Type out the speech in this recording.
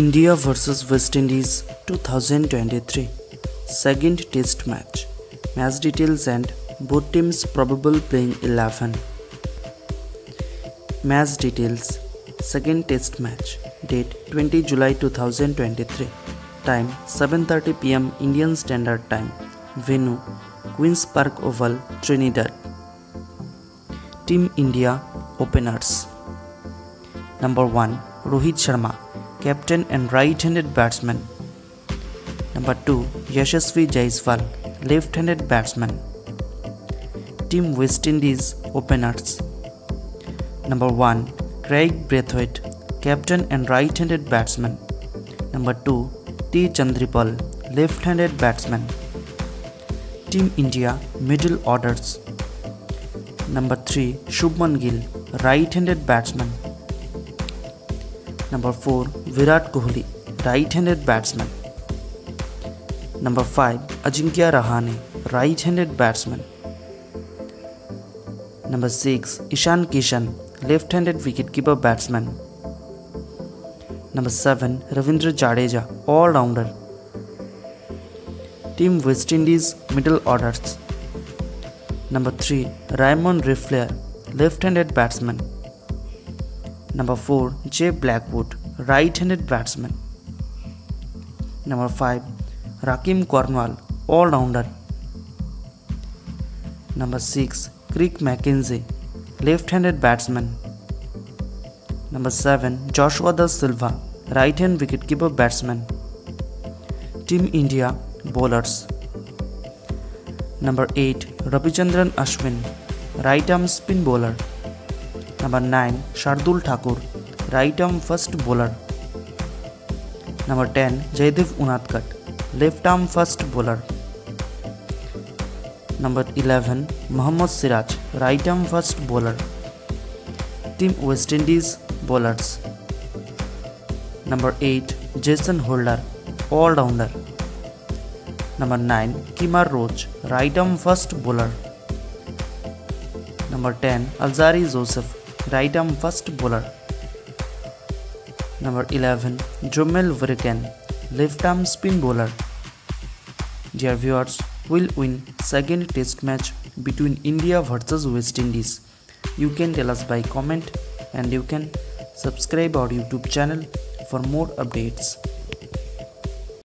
India vs West Indies 2023 second test match. Match details and both teams probable playing 11 match details. Second test match. Date 20 July 2023 time 7:30 pm Indian standard time. Venue Queen's Park Oval Trinidad. Team India openers. Number 1 Rohit Sharma captain and right-handed batsman. Number 2. Yashasvi Jaiswal, left-handed batsman. Team West Indies openers. Number 1. Craig Brathwaite, captain and right-handed batsman. Number 2. T. Chandripal, left-handed batsman. Team India middle orders. Number 3. Shubman Gill, right-handed batsman. Number 4. Virat Kohli, right-handed batsman. Number 5. Ajinkya Rahane, right-handed batsman. Number 6. Ishan Kishan, left-handed wicketkeeper batsman. Number 7. Ravindra Jadeja, all-rounder. Team West Indies middle orders. Number 3. Raymond Riflear, left-handed batsman. Number 4. Jay Blackwood, right-handed batsman. Number 5. Rakeem Cornwall, all-rounder. Number 6. Craig McKenzie, left-handed batsman. Number 7. Joshua Da Silva, right-hand wicketkeeper batsman. Team India bowlers. Number 8. Ravichandran Ashwin, right-arm spin bowler. Number nine Shardul Thakur right arm first bowler number ten Jaydev Unadkat left arm first bowler number eleven Mohammed Siraj right arm first bowler team West Indies bowlers number eight Jason Holder allrounder number nine Kemar Roach right arm first bowler number ten Alzarri Joseph right-arm first bowler. Number 11. Jomel Virkan, left-arm spin bowler. Dear viewers, will win second test match between India versus West Indies. You can tell us by comment and you can subscribe our YouTube channel for more updates.